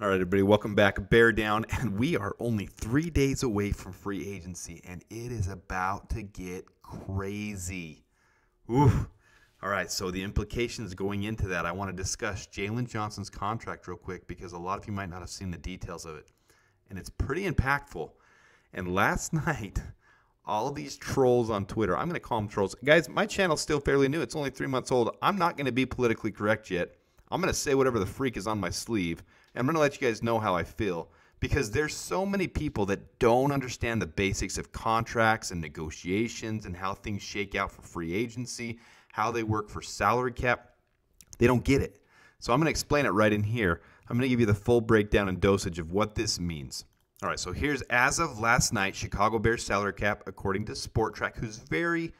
All right, everybody, welcome back. Bear down, and we are only three days away from free agency, and it is about to get crazy. Oof. All right, so the implications going into that, I want to discuss Jaylon Johnson's contract real quick because a lot of you might not have seen the details of it, and it's pretty impactful. And last night, all of these trolls on Twitter, I'm going to call them trolls. Guys, my channel's still fairly new. It's only three months old. I'm not going to be politically correct yet. I'm going to say whatever the freak is on my sleeve. I'm going to let you guys know how I feel because there's so many people that don't understand the basics of contracts and negotiations and how things shake out for free agency, how they work for salary cap. They don't get it. So I'm going to explain it right in here. I'm going to give you the full breakdown and dosage of what this means. All right, so here's as of last night, Chicago Bears salary cap, according to Spotrac, who's very,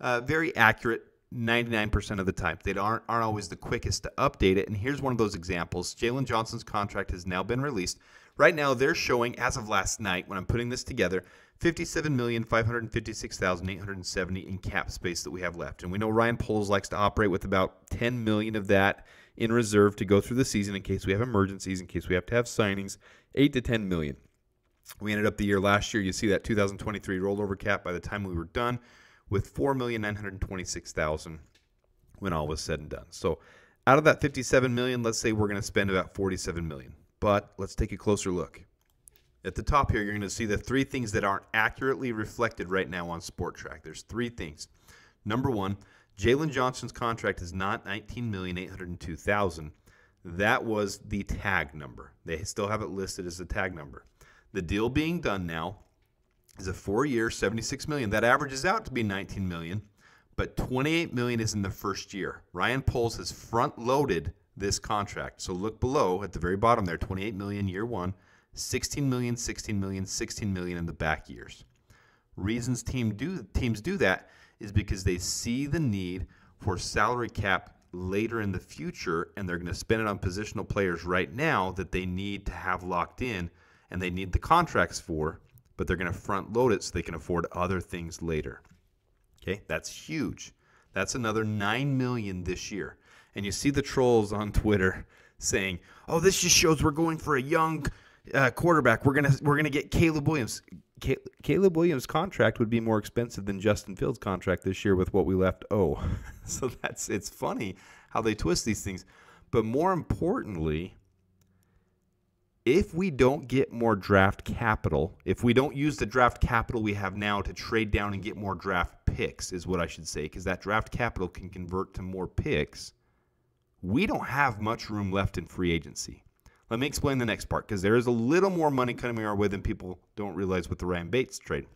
uh, very accurate 99% of the time. They aren't, aren't always the quickest to update it. And here's one of those examples. Jaylon Johnson's contract has now been released. Right now, they're showing, as of last night, when I'm putting this together, 57,556,870 in cap space that we have left. And we know Ryan Poles likes to operate with about 10 million of that in reserve to go through the season in case we have emergencies, in case we have to have signings, 8 to 10 million. We ended up the year last year. You see that 2023 rollover cap by the time we were done with 4,926,000 when all was said and done. So out of that 57 million, let's say we're going to spend about 47 million. But let's take a closer look. At the top here, you're going to see the three things that aren't accurately reflected right now on Spotrac. There's three things. Number one, Jaylon Johnson's contract is not 19,802,000. That was the tag number. They still have it listed as the tag number. The deal being done now is a four-year, 76 million. That averages out to be 19 million, but 28 million is in the first year. Ryan Poles has front-loaded this contract. So look below at the very bottom there, 28 million year one, 16 million, 16 million, 16 million in the back years. Reasons team do teams do that is because they see the need for salary cap later in the future and they're going to spend it on positional players right now that they need to have locked in and they need the contracts for but they're going to front load it so they can afford other things later. Okay, that's huge. That's another 9 million this year. And you see the trolls on Twitter saying, "Oh, this just shows we're going for a young uh, quarterback. We're gonna we're gonna get Caleb Williams. Caleb Williams' contract would be more expensive than Justin Fields' contract this year with what we left. Oh, so that's it's funny how they twist these things. But more importantly, if we don't get more draft capital, if we don't use the draft capital we have now to trade down and get more draft picks, is what I should say, because that draft capital can convert to more picks, we don't have much room left in free agency. Let me explain the next part, because there is a little more money coming our way than people don't realize with the Ryan Bates trade.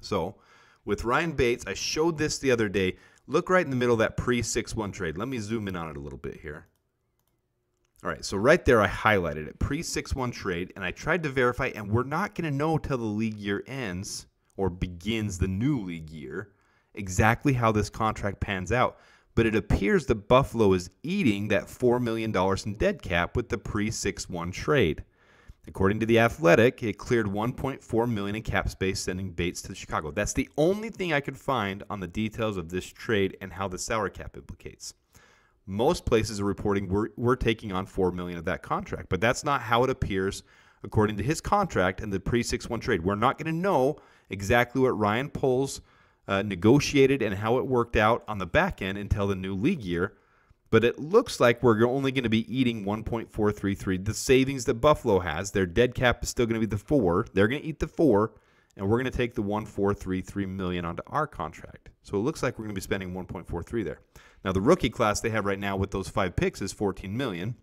So, with Ryan Bates, I showed this the other day. Look right in the middle of that pre 6 1 trade. Let me zoom in on it a little bit here. All right, so right there I highlighted it, pre 6-1 trade, and I tried to verify, and we're not going to know till the league year ends or begins the new league year exactly how this contract pans out. But it appears that Buffalo is eating that $4 million in dead cap with the pre 6-1 trade. According to the Athletic, it cleared 1.4 million in cap space, sending Bates to Chicago. That's the only thing I could find on the details of this trade and how the salary cap implicates. Most places are reporting we're, we're taking on four million of that contract, but that's not how it appears according to his contract and the pre six one trade. We're not going to know exactly what Ryan Poles uh, negotiated and how it worked out on the back end until the new league year. But it looks like we're only going to be eating 1.433. The savings that Buffalo has, their dead cap is still going to be the four. They're going to eat the four, and we're going to take the 1.433 million onto our contract. So it looks like we're going to be spending 1.43 there. Now the rookie class they have right now with those five picks is 14 million.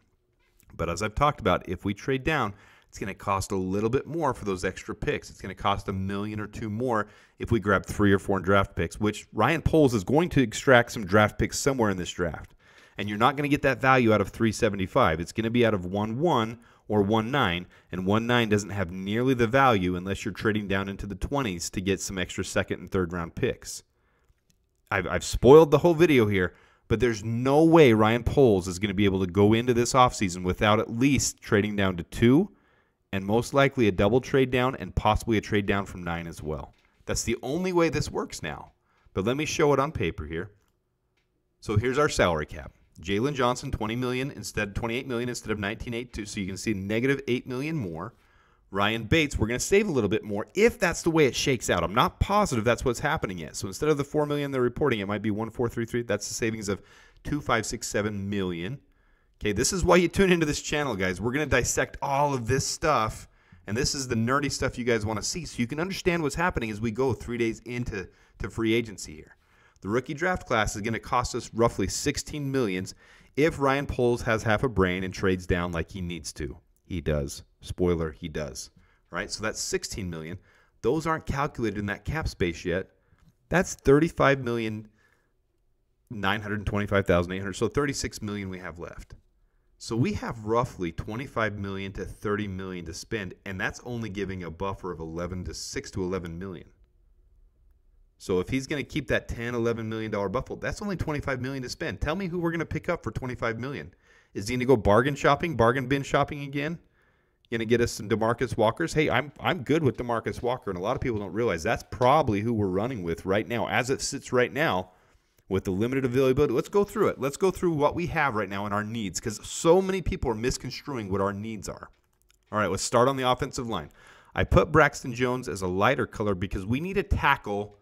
But as I've talked about, if we trade down, it's going to cost a little bit more for those extra picks. It's going to cost a million or two more if we grab three or four draft picks, which Ryan Poles is going to extract some draft picks somewhere in this draft. And you're not going to get that value out of 375. It's going to be out of 1 1 or 1 9. And 1 9 doesn't have nearly the value unless you're trading down into the 20s to get some extra second and third round picks. I've, I've spoiled the whole video here, but there's no way Ryan Poles is going to be able to go into this offseason without at least trading down to two and most likely a double trade down and possibly a trade down from nine as well. That's the only way this works now. But let me show it on paper here. So here's our salary cap. Jaylon Johnson, 20 million instead, 28 million instead of 19.82. So you can see negative 8 million more. Ryan Bates, we're going to save a little bit more if that's the way it shakes out. I'm not positive that's what's happening yet. So instead of the 4 million they're reporting, it might be 1433. That's the savings of 2567 million. Okay, this is why you tune into this channel, guys. We're going to dissect all of this stuff, and this is the nerdy stuff you guys want to see so you can understand what's happening as we go three days into to free agency here. The rookie draft class is going to cost us roughly 16 millions if Ryan Poles has half a brain and trades down like he needs to. He does. Spoiler, he does. Right? so that's 16 million. Those aren't calculated in that cap space yet. That's 35 million 925,800. So 36 million we have left. So we have roughly 25 million to 30 million to spend, and that's only giving a buffer of 11 to 6 to 11 million. So if he's going to keep that 10, 11 million dollar buffer, that's only 25 million to spend. Tell me who we're going to pick up for 25 million. Is he going to go bargain shopping, bargain bin shopping again? Going to get us some Demarcus Walkers? Hey, I'm I'm good with Demarcus Walker, and a lot of people don't realize that's probably who we're running with right now, as it sits right now, with the limited availability. Let's go through it. Let's go through what we have right now and our needs, because so many people are misconstruing what our needs are. All right, let's start on the offensive line. I put Braxton Jones as a lighter color because we need a tackle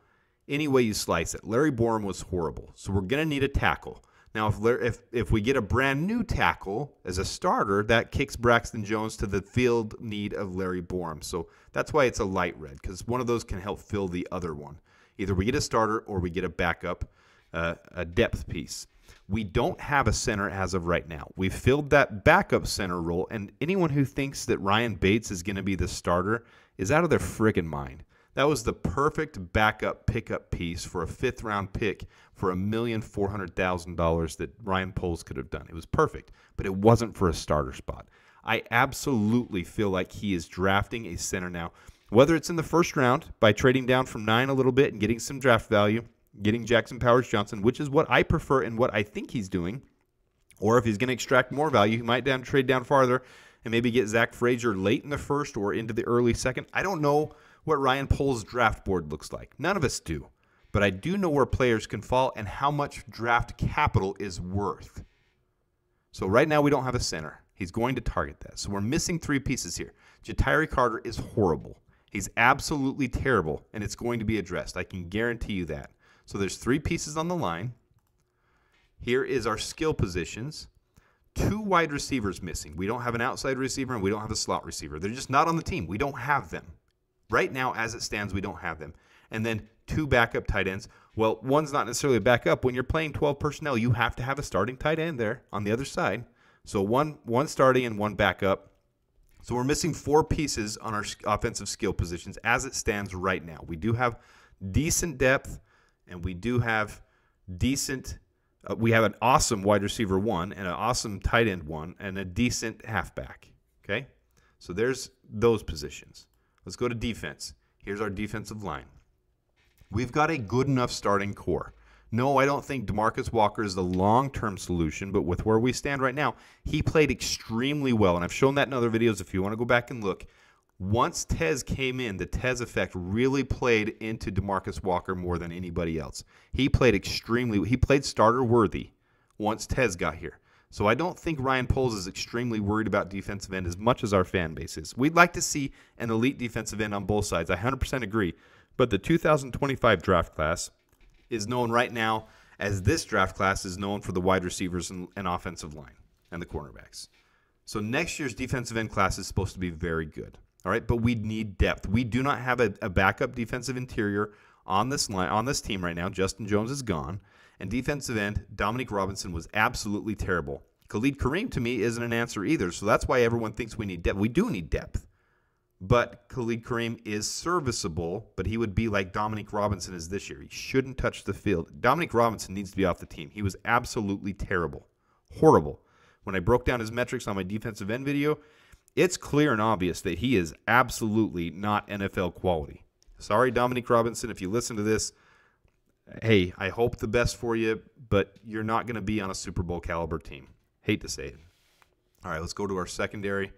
any way you slice it. Larry Borom was horrible, so we're going to need a tackle. Now, if, if if we get a brand new tackle as a starter, that kicks Braxton Jones to the field need of Larry Borom. So that's why it's a light red because one of those can help fill the other one. Either we get a starter or we get a backup, uh, a depth piece. We don't have a center as of right now. We've filled that backup center role, and anyone who thinks that Ryan Bates is going to be the starter is out of their friggin' mind. That was the perfect backup pickup piece for a fifth round pick for a million four hundred thousand dollars that Ryan Poles could have done. It was perfect, but it wasn't for a starter spot. I absolutely feel like he is drafting a center now, whether it's in the first round by trading down from nine a little bit and getting some draft value, getting Jackson Powers Johnson, which is what I prefer and what I think he's doing, or if he's going to extract more value, he might down trade down farther and maybe get Zach Frazier late in the first or into the early second. I don't know what Ryan Poles' draft board looks like. None of us do. But I do know where players can fall and how much draft capital is worth. So right now we don't have a center. He's going to target that. So we're missing three pieces here. Ja'Tyre Carter is horrible. He's absolutely terrible, and it's going to be addressed. I can guarantee you that. So there's three pieces on the line. Here is our skill positions. Two wide receivers missing. We don't have an outside receiver and we don't have a slot receiver. They're just not on the team. We don't have them. Right now, as it stands, we don't have them. And then two backup tight ends. Well, one's not necessarily a backup. When you're playing 12 personnel, you have to have a starting tight end there on the other side. So one one starting and one backup. So we're missing four pieces on our offensive skill positions as it stands right now. We do have decent depth, and we do have decent. Uh, we have an awesome wide receiver one and an awesome tight end one and a decent halfback. Okay, so there's those positions. Let's go to defense. Here's our defensive line. We've got a good enough starting core. No, I don't think Demarcus Walker is the long term solution, but with where we stand right now, he played extremely well. And I've shown that in other videos if you want to go back and look. Once Tez came in, the Tez effect really played into Demarcus Walker more than anybody else. He played extremely, he played starter worthy once Tez got here. So I don't think Ryan Poles is extremely worried about defensive end as much as our fan base is. We'd like to see an elite defensive end on both sides. I 100% agree. But the 2025 draft class is known right now as this draft class is known for the wide receivers and, and offensive line and the cornerbacks. So next year's defensive end class is supposed to be very good. All right, but we need depth. We do not have a, a backup defensive interior on this line on this team right now. Justin Jones is gone. And defensive end, Dominique Robinson was absolutely terrible. Khalid Kareem to me isn't an answer either. So that's why everyone thinks we need depth. We do need depth. But Khalid Kareem is serviceable, but he would be like Dominique Robinson is this year. He shouldn't touch the field. Dominique Robinson needs to be off the team. He was absolutely terrible. Horrible. When I broke down his metrics on my defensive end video, it's clear and obvious that he is absolutely not NFL quality. Sorry, Dominique Robinson, if you listen to this, hey, I hope the best for you, but you're not going to be on a Super Bowl caliber team. Hate to say it. All right, let's go to our secondary.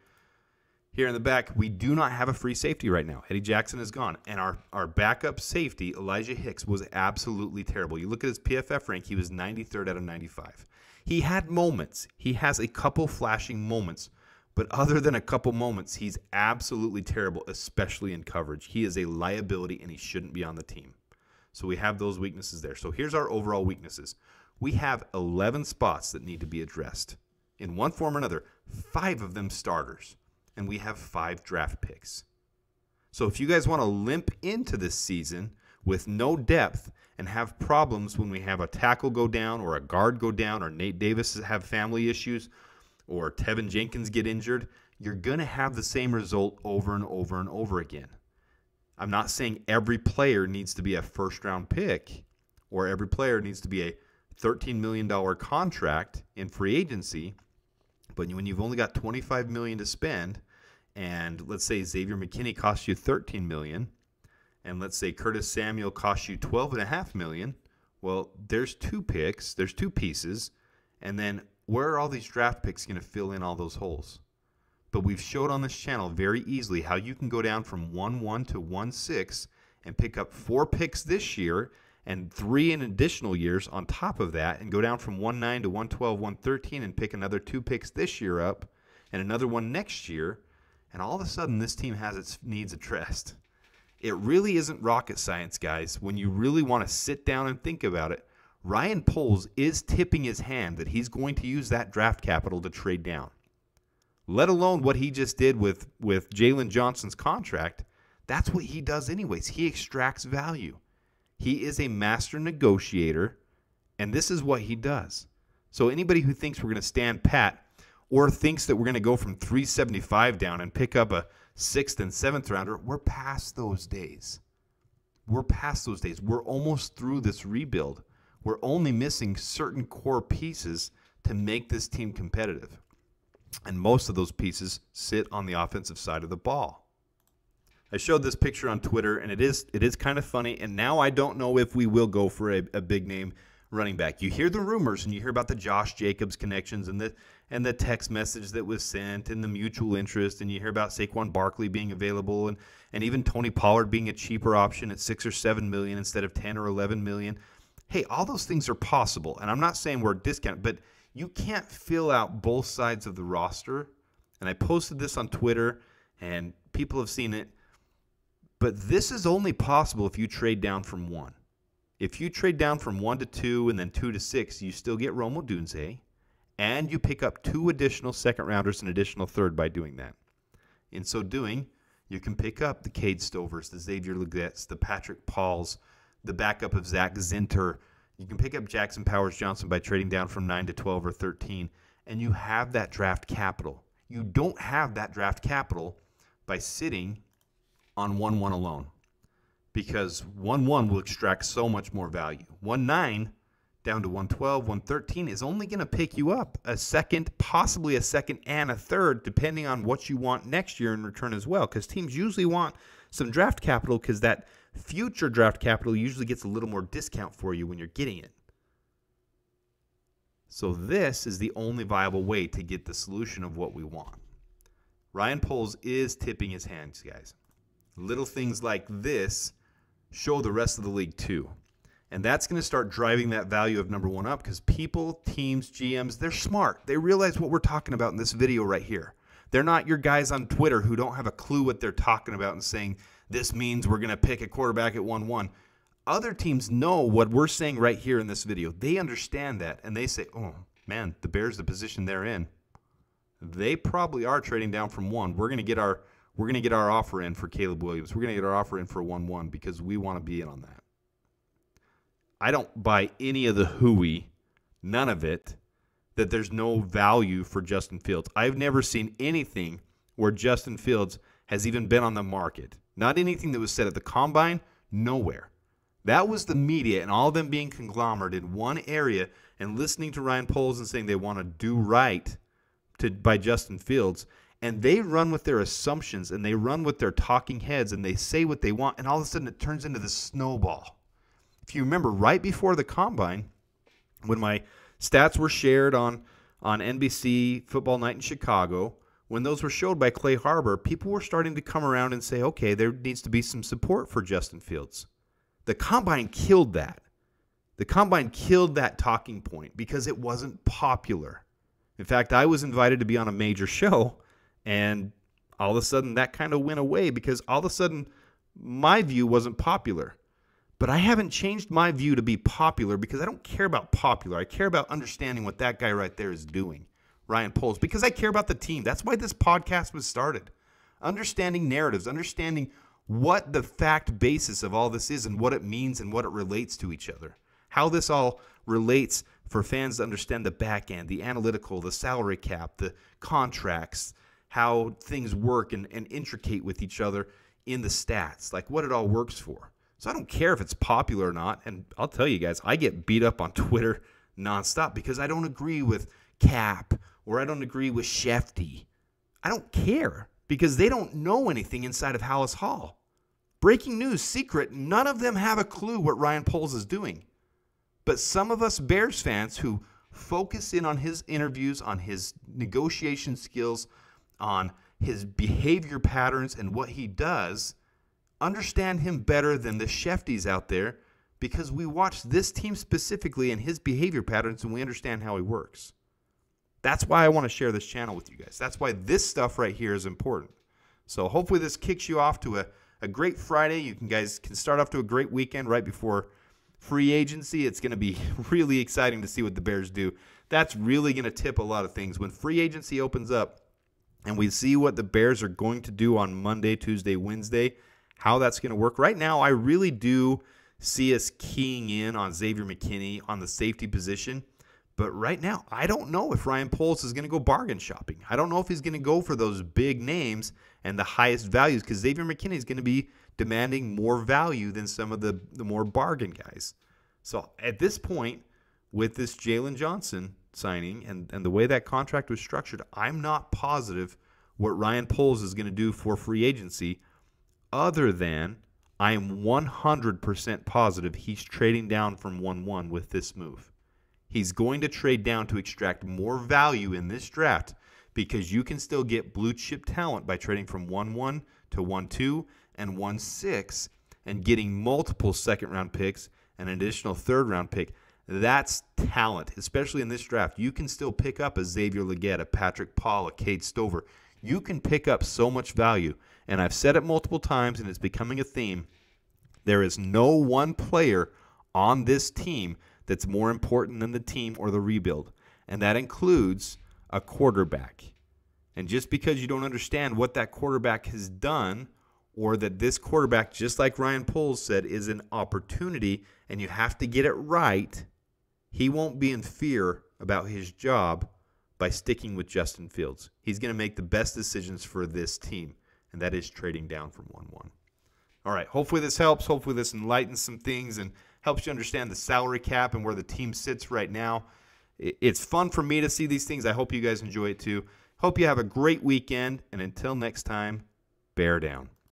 Here in the back, we do not have a free safety right now. Eddie Jackson is gone. And our, our backup safety, Elijah Hicks, was absolutely terrible. You look at his PFF rank, he was 93rd out of 95. He had moments. He has a couple flashing moments. But other than a couple moments, he's absolutely terrible, especially in coverage. He is a liability and he shouldn't be on the team. So we have those weaknesses there. So here's our overall weaknesses. We have 11 spots that need to be addressed in one form or another, five of them starters, and we have five draft picks. So if you guys want to limp into this season with no depth and have problems when we have a tackle go down or a guard go down or Nate Davis have family issues or Teven Jenkins get injured, you're going to have the same result over and over and over again. I'm not saying every player needs to be a first round pick or every player needs to be a $13 million contract in free agency, but when you've only got 25 million to spend and let's say Xavier McKinney costs you 13 million, and let's say Curtis Samuel costs you 12 and a half million, well, there's two picks, there's two pieces, and then where are all these draft picks going to fill in all those holes? But we've showed on this channel very easily how you can go down from 1-1 to 1-6 and pick up four picks this year and three in additional years on top of that and go down from 1-9 to 1-12, 1-13 and pick another two picks this year up and another one next year and all of a sudden this team has its needs addressed. It really isn't rocket science, guys. When you really want to sit down and think about it, Ryan Poles is tipping his hand that he's going to use that draft capital to trade down. Let alone what he just did with, with Jaylon Johnson's contract. That's what he does, anyways. He extracts value. He is a master negotiator, and this is what he does. So, anybody who thinks we're going to stand pat or thinks that we're going to go from 375 down and pick up a sixth and seventh rounder, we're past those days. We're past those days. We're almost through this rebuild. We're only missing certain core pieces to make this team competitive. And most of those pieces sit on the offensive side of the ball. I showed this picture on Twitter, and it is it is kind of funny. And now I don't know if we will go for a, a big name running back. You hear the rumors and you hear about the Josh Jacobs connections and the and the text message that was sent and the mutual interest and you hear about Saquon Barkley being available and and even Tony Pollard being a cheaper option at 6 or 7 million instead of 10 or 11 million. Hey, all those things are possible. And I'm not saying we're discounting, but you can't fill out both sides of the roster. And I posted this on Twitter and people have seen it. But this is only possible if you trade down from 1. If you trade down from one to two and then two to six, you still get Rome Odunze, and you pick up two additional second rounders and additional third by doing that. In so doing, you can pick up the Cade Stovers, the Xavier Legettes, the Patrick Pauls, the backup of Zak Zinter. You can pick up Jackson Powers Johnson by trading down from 9 to 12 or 13, and you have that draft capital. You don't have that draft capital by sitting on 1 1 alone because 1 1 will extract so much more value. 1 9 down to 112, 113 is only going to pick you up a second, possibly a second and a third, depending on what you want next year in return as well. Because teams usually want some draft capital because that future draft capital usually gets a little more discount for you when you're getting it. So, this is the only viable way to get the solution of what we want. Ryan Poles is tipping his hands, guys. Little things like this show the rest of the league too. And that's going to start driving that value of number one up because people, teams, GMs, they're smart. They realize what we're talking about in this video right here. They're not your guys on Twitter who don't have a clue what they're talking about and saying, this means we're going to pick a quarterback at 1 1. Other teams know what we're saying right here in this video. They understand that and they say, oh, man, the Bears, the position they're in, they probably are trading down from one. We're going to get our we're going to get our offer in for Caleb Williams. We're going to get our offer in for 1 1 because we want to be in on that. I don't buy any of the hooey, none of it, that there's no value for Justin Fields. I've never seen anything where Justin Fields has even been on the market. Not anything that was said at the combine, nowhere. That was the media and all of them being conglomerate in one area and listening to Ryan Poles and saying they want to do right to by Justin Fields and they run with their assumptions and they run with their talking heads and they say what they want and all of a sudden it turns into the snowball if you remember right before the combine when my stats were shared on on nbc football night in chicago when those were showed by clay harbor people were starting to come around and say okay there needs to be some support for justin fields the combine killed that The combine killed that talking point because it wasn't popular. In fact, I was invited to be on a major show, and all of a sudden that kind of went away because all of a sudden my view wasn't popular. But I haven't changed my view to be popular because I don't care about popular. I care about understanding what that guy right there is doing, Ryan Poles, because I care about the team. That's why this podcast was started. Understanding narratives, understanding what the fact basis of all this is and what it means and what it relates to each other. How this all relates for fans to understand the back end, the analytical, the salary cap, the contracts, how things work and, and intricate with each other in the stats, like what it all works for. So I don't care if it's popular or not. And I'll tell you guys, I get beat up on Twitter nonstop because I don't agree with Kap or I don't agree with Shefty. I don't care because they don't know anything inside of Halas Hall. Breaking news, secret, none of them have a clue what Ryan Poles is doing. But some of us Bears fans who focus in on his interviews, on his negotiation skills, on his behavior patterns and what he does, understand him better than the Shefties out there because we watch this team specifically and his behavior patterns and we understand how he works. That's why I want to share this channel with you guys. That's why this stuff right here is important. So hopefully this kicks you off to a, a great Friday. You can guys can start off to a great weekend right before free agency. It's going to be really exciting to see what the Bears do. That's really going to tip a lot of things. When free agency opens up and we see what the Bears are going to do on Monday, Tuesday, Wednesday, how that's going to work. Right now, I really do see us keying in on Xavier McKinney on the safety position. But right now, I don't know if Ryan Poles is going to go bargain shopping. I don't know if he's going to go for those big names and the highest values because Xavier McKinney is going to be demanding more value than some of the, the more bargain guys. So at this point, with this Jaylon Johnson signing and, and the way that contract was structured, I'm not positive what Ryan Poles is going to do for free agency other than I am 100% positive he's trading down from 1 1 with this move. He's going to trade down to extract more value in this draft because you can still get blue chip talent by trading from 1 1 to 1 2 and 1 6 and getting multiple second round picks and an additional third round pick. That's talent, especially in this draft. You can still pick up a Xavier Legette, a Patrick Paul, a Cade Stover. You can pick up so much value. And I've said it multiple times, and it's becoming a theme. There is no one player on this team that's more important than the team or the rebuild, and that includes a quarterback. And just because you don't understand what that quarterback has done, or that this quarterback, just like Ryan Poles said, is an opportunity and you have to get it right, he won't be in fear about his job by sticking with Justin Fields. He's going to make the best decisions for this team, and that is trading down from 1 1. All right, hopefully this helps. Hopefully this enlightens some things and helps you understand the salary cap and where the team sits right now. It's fun for me to see these things. I hope you guys enjoy it too. Hope you have a great weekend, and until next time, bear down.